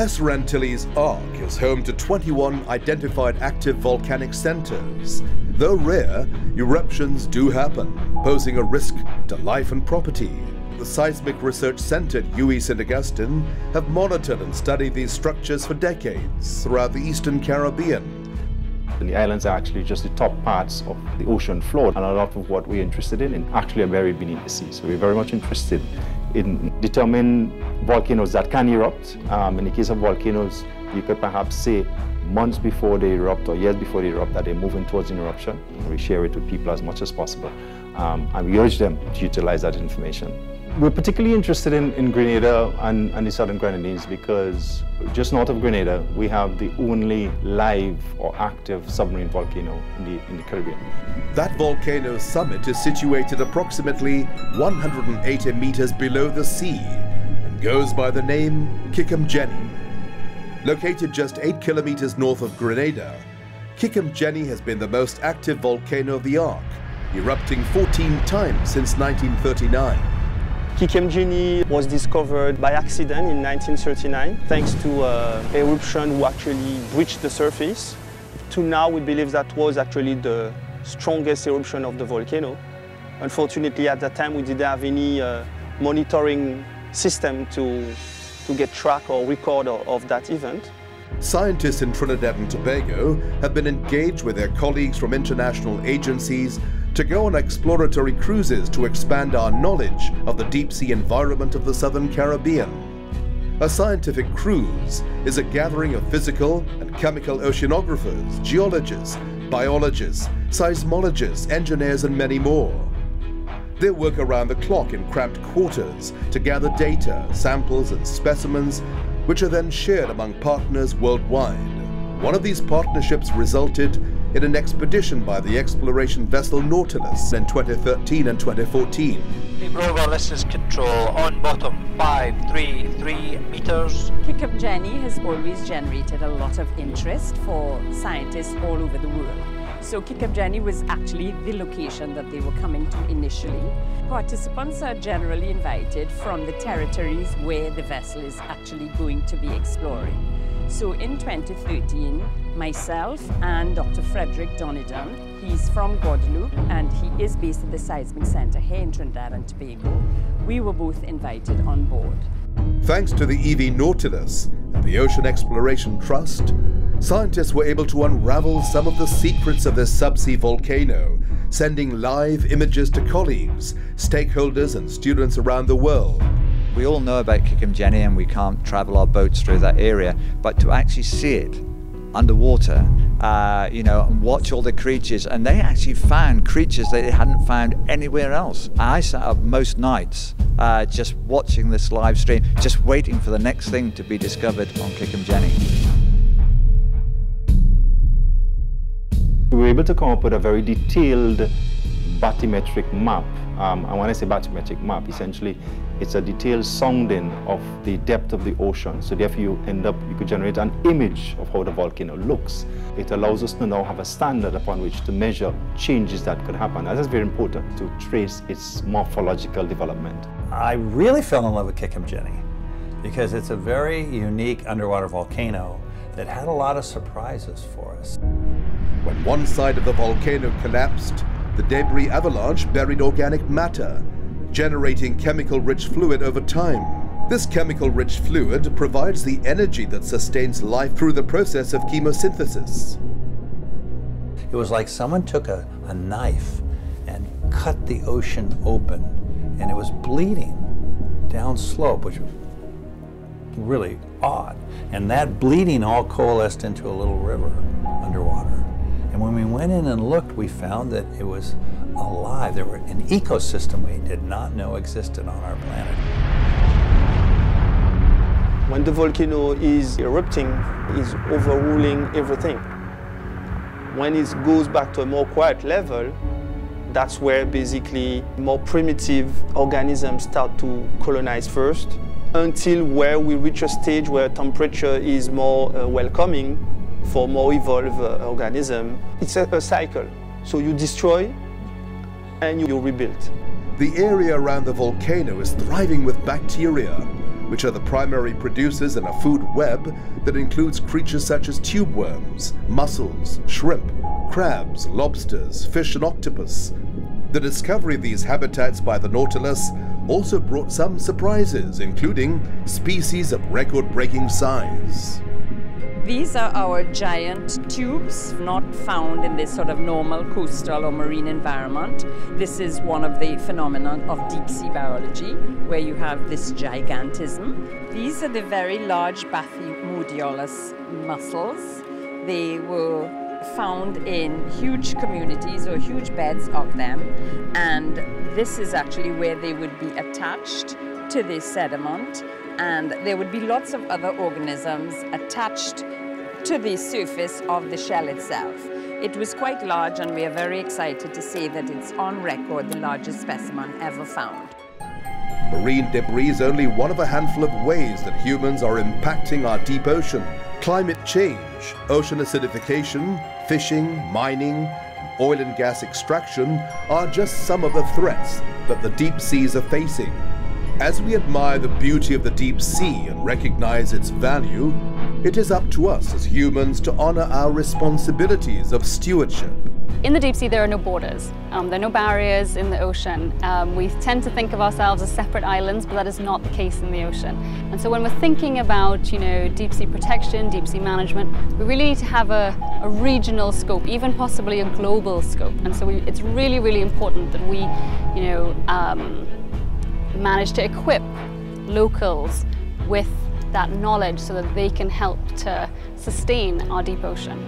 Lesser Antilles Arc is home to 21 identified active volcanic centers. Though rare, eruptions do happen, posing a risk to life and property. The Seismic Research Center at UWI St. Augustine have monitored and studied these structures for decades throughout the Eastern Caribbean. And the islands are actually just the top parts of the ocean floor, and a lot of what we're interested in, actually are buried beneath the sea. So we're very much interested in determining volcanoes that can erupt. Um, in the case of volcanoes, you could perhaps say months before they erupt or years before they erupt that they're moving towards an eruption. We share it with people as much as possible. Um, and we urge them to utilize that information. We're particularly interested in, in Grenada and, and, the Southern Grenadines because just north of Grenada, we have the only live or active submarine volcano in the, in the Caribbean. That volcano's summit is situated approximately 180 meters below the sea and goes by the name Kick 'em Jenny. Located just 8 kilometers north of Grenada, Kick 'em Jenny has been the most active volcano of the arc, erupting 14 times since 1939. Kick 'em Jenny was discovered by accident in 1939 thanks to uh, eruption who actually breached the surface. To now we believe that was actually the strongest eruption of the volcano. Unfortunately at that time we didn't have any uh, monitoring system to, to get track or record of, of that event. Scientists in Trinidad and Tobago have been engaged with their colleagues from international agencies to go on exploratory cruises to expand our knowledge of the deep sea environment of the Southern Caribbean. A scientific cruise is a gathering of physical and chemical oceanographers, geologists, biologists, seismologists, engineers, and many more. They work around the clock in cramped quarters to gather data, samples, and specimens, which are then shared among partners worldwide. One of these partnerships resulted in an expedition by the exploration vessel Nautilus in 2013 and 2014. Rover lessons control on bottom 533 meters. Kick 'em Jenny has always generated a lot of interest for scientists all over the world. So Kick 'em Jenny was actually the location that they were coming to initially. Participants are generally invited from the territories where the vessel is actually going to be exploring. So in 2013, myself and Dr. Frederick Dondin, he's from Guadeloupe and he is based at the Seismic Center here in Trinidad and Tobago, we were both invited on board. Thanks to the EV Nautilus and the Ocean Exploration Trust, scientists were able to unravel some of the secrets of this subsea volcano, sending live images to colleagues, stakeholders and students around the world. We all know about Kick 'em Jenny and we can't travel our boats through that area, but to actually see it underwater, uh, you know, and watch all the creatures, and they actually found creatures that they hadn't found anywhere else. I sat up most nights uh, just watching this live stream, just waiting for the next thing to be discovered on Kick 'em Jenny. We were able to come up with a very detailed bathymetric map. Um, and when I say bathymetric map, essentially it's a detailed sounding of the depth of the ocean. So therefore you end up, you could generate an image of how the volcano looks. It allows us to now have a standard upon which to measure changes that could happen. And that's very important to trace its morphological development. I really fell in love with Kick 'em Jenny because it's a very unique underwater volcano that had a lot of surprises for us. When one side of the volcano collapsed, the debris avalanche buried organic matter, generating chemical-rich fluid over time. This chemical-rich fluid provides the energy that sustains life through the process of chemosynthesis. It was like someone took a, a knife and cut the ocean open, and it was bleeding down slope, which was really odd. And that bleeding all coalesced into a little river underwater. When we went in and looked, we found that it was alive. There were an ecosystem we did not know existed on our planet. When the volcano is erupting, it's overruling everything. When it goes back to a more quiet level, that's where basically more primitive organisms start to colonize first until where we reach a stage where temperature is more uh, welcoming for more evolved uh, organism. It's a, a cycle. So you destroy and you rebuild. The area around the volcano is thriving with bacteria, which are the primary producers in a food web that includes creatures such as tube worms, mussels, shrimp, crabs, lobsters, fish and octopus. The discovery of these habitats by the Nautilus also brought some surprises, including species of record-breaking size. These are our giant tubes, not found in this sort of normal coastal or marine environment. This is one of the phenomena of deep sea biology, where you have this gigantism. These are the very large Bathymodiolus mussels. They were found in huge communities or huge beds of them, and this is actually where they would be attached to the sediment and there would be lots of other organisms attached to the surface of the shell itself. It was quite large and we are very excited to say that it's on record the largest specimen ever found. Marine debris is only one of a handful of ways that humans are impacting our deep ocean. Climate change, ocean acidification, fishing, mining, oil and gas extraction are just some of the threats that the deep seas are facing. As we admire the beauty of the deep sea and recognize its value, it is up to us as humans to honor our responsibilities of stewardship. In the deep sea, there are no borders. Um, there are no barriers in the ocean. Um, we tend to think of ourselves as separate islands, but that is not the case in the ocean. And so when we're thinking about, you know, deep sea protection, deep sea management, we really need to have a, a regional scope, even possibly a global scope. And so we, it's really, really important that we, you know, um, manage to equip locals with that knowledge so that they can help to sustain our deep ocean.